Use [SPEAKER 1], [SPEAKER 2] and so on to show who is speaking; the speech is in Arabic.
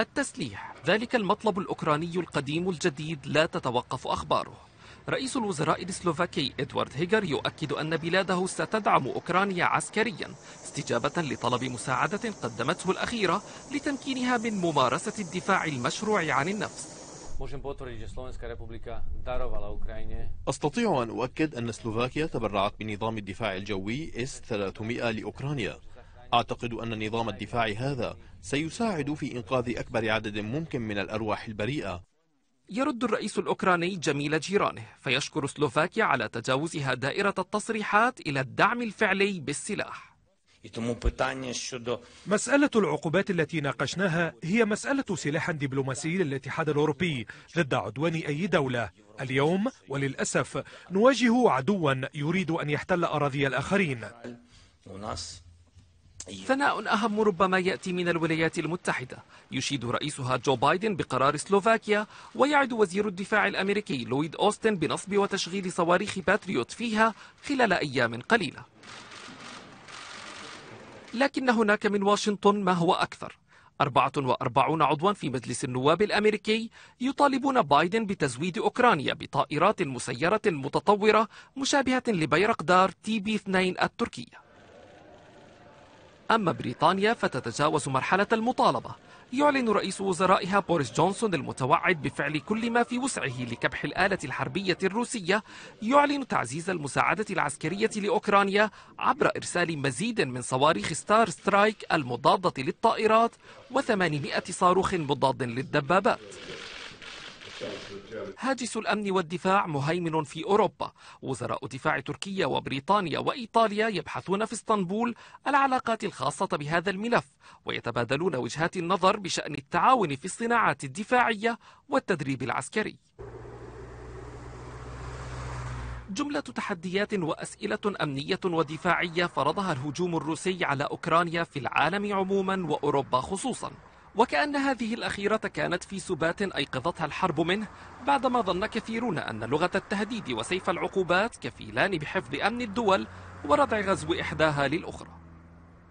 [SPEAKER 1] التسليح. ذلك المطلب الأوكراني القديم الجديد لا تتوقف أخباره. رئيس الوزراء السلوفاكي إدوارد هيجر يؤكد أن بلاده ستدعم أوكرانيا عسكريا استجابة لطلب مساعدة قدمته الأخيرة لتمكينها من ممارسة الدفاع المشروع عن النفس.
[SPEAKER 2] أستطيع أن أؤكد أن سلوفاكيا تبرعت بنظام الدفاع الجوي إس 300 لأوكرانيا. أعتقد أن نظام الدفاع هذا سيساعد في إنقاذ أكبر عدد ممكن من الأرواح البريئة.
[SPEAKER 1] يرد الرئيس الأوكراني جميل جيرانه فيشكر سلوفاكيا على تجاوزها دائرة التصريحات إلى الدعم الفعلي بالسلاح.
[SPEAKER 3] مسألة العقوبات التي ناقشناها هي مسألة سلاح دبلوماسي للاتحاد الأوروبي ضد عدوان أي دولة. اليوم وللأسف نواجه عدوا يريد أن يحتل أراضي الآخرين.
[SPEAKER 1] ثناء أهم ربما يأتي من الولايات المتحدة. يشيد رئيسها جو بايدن بقرار سلوفاكيا ويعد وزير الدفاع الأمريكي لويد أوستن بنصب وتشغيل صواريخ باتريوت فيها خلال أيام قليلة. لكن هناك من واشنطن ما هو أكثر؟ 44 عضوا في مجلس النواب الأمريكي يطالبون بايدن بتزويد أوكرانيا بطائرات مسيرة متطورة مشابهة لبيرقدار تي بي 2 التركية. أما بريطانيا فتتجاوز مرحلة المطالبة. يعلن رئيس وزرائها بوريس جونسون المتوعد بفعل كل ما في وسعه لكبح الآلة الحربية الروسية. يعلن تعزيز المساعدة العسكرية لأوكرانيا عبر إرسال مزيد من صواريخ ستار ستريك المضادة للطائرات و800 صاروخ مضاد للدبابات. هاجس الأمن والدفاع مهيمن في أوروبا. وزراء دفاع تركيا وبريطانيا وإيطاليا يبحثون في اسطنبول العلاقات الخاصة بهذا الملف ويتبادلون وجهات النظر بشأن التعاون في الصناعات الدفاعية والتدريب العسكري. جملة تحديات وأسئلة أمنية ودفاعية فرضها الهجوم الروسي على أوكرانيا في العالم عموما وأوروبا خصوصا. وكأن هذه الأخيرة كانت في سبات أيقظتها الحرب منه بعدما ظن كثيرون أن لغة التهديد وسيف العقوبات كفيلان بحفظ أمن الدول وردع غزو إحداها للأخرى.